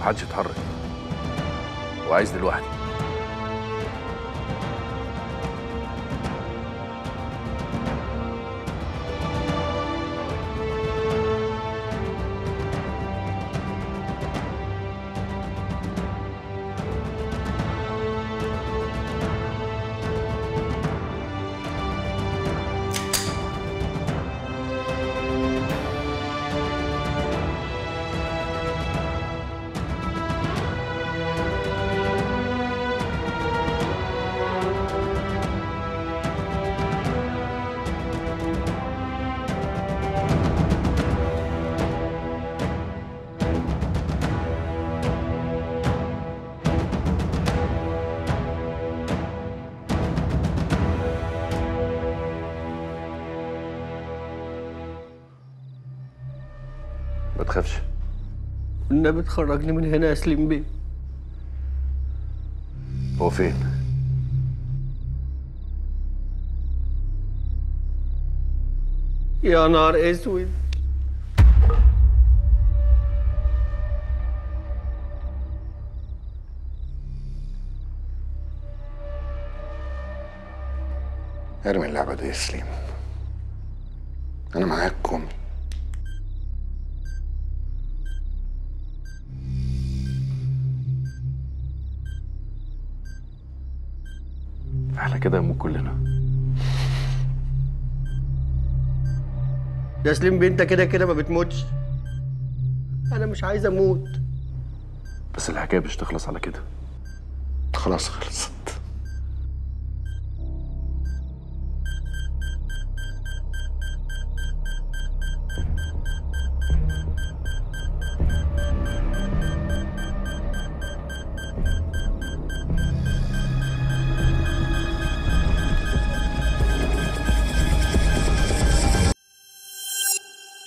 محدش يتحرك. وعايز لوحدي ما تخافش. النبي تخرجني من هنا يا سليم بيه. هو فين؟ يا نهار أسود. ارمي اللعبة دي يا سليم. أنا معاك إحنا كده نموت كلنا. يا سليم انت كده كده ما بتموتش. أنا مش عايز أموت. بس الحكاية مش تخلص على كده. خلاص خلصت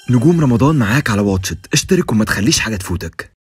نجوم رمضان معاك على واتشت. اشترك وما تخليش حاجة تفوتك.